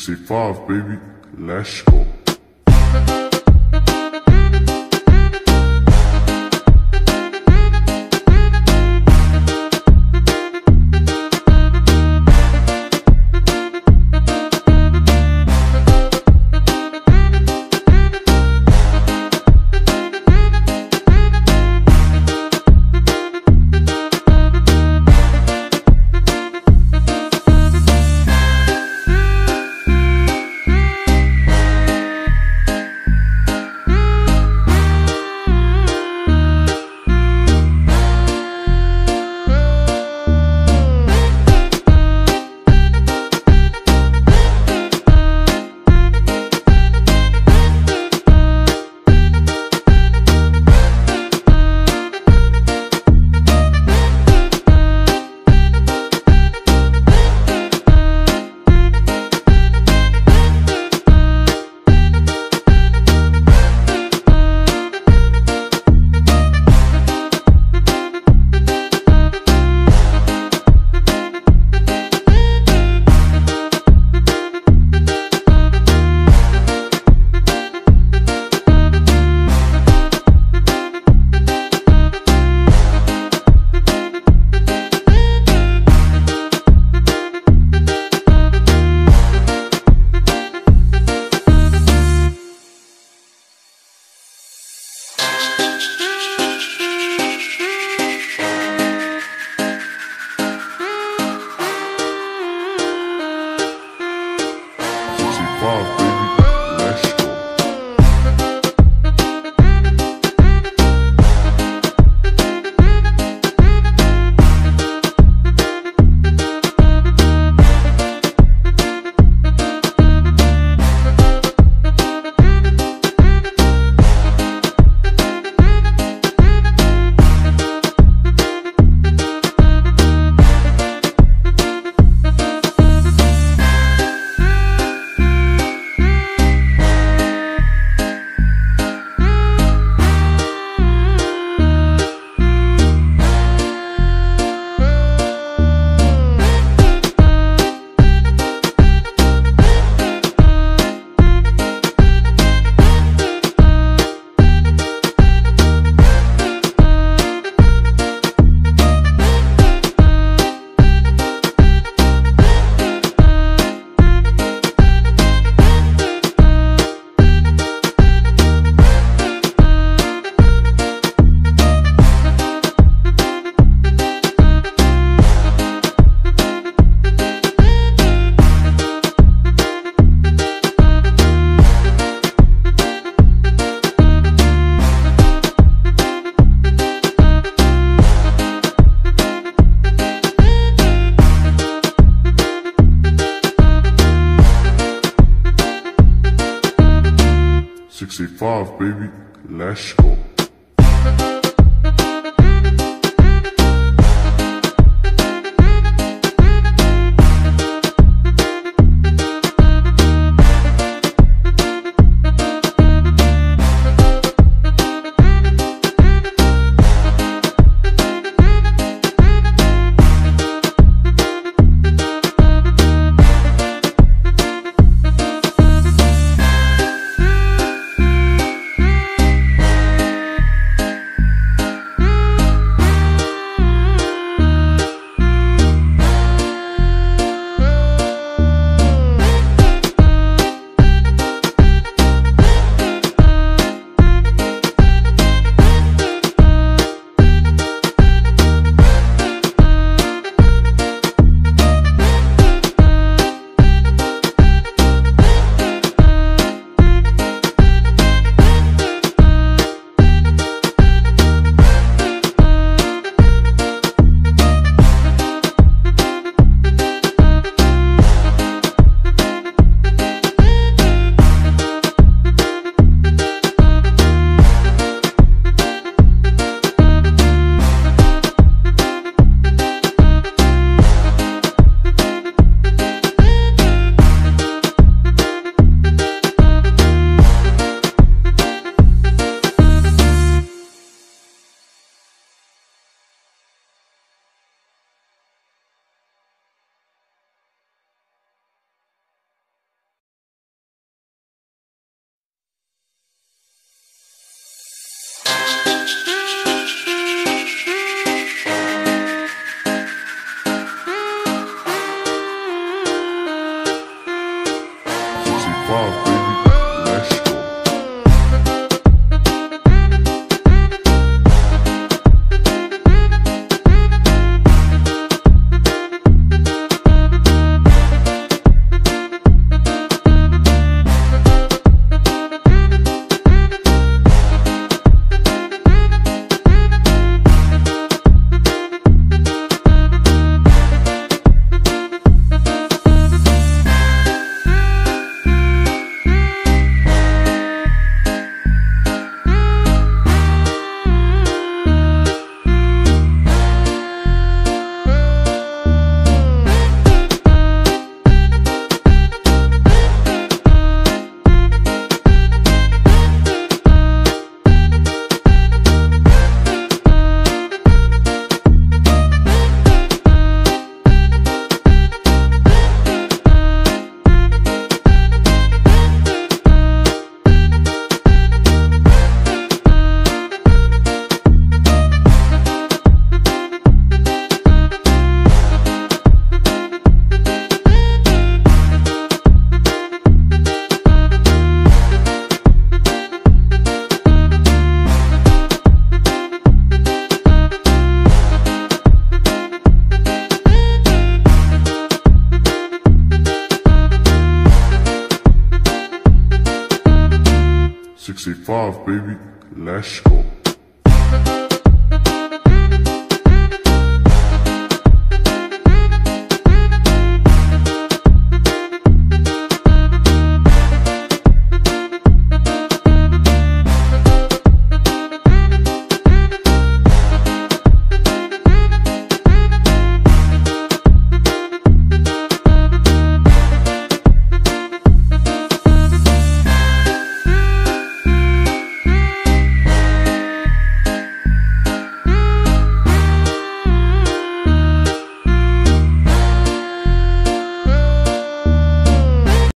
65, baby. Let's go. Sixty-five, Sixty-five, baby. Let's go. Sixty-five, baby. Let's go.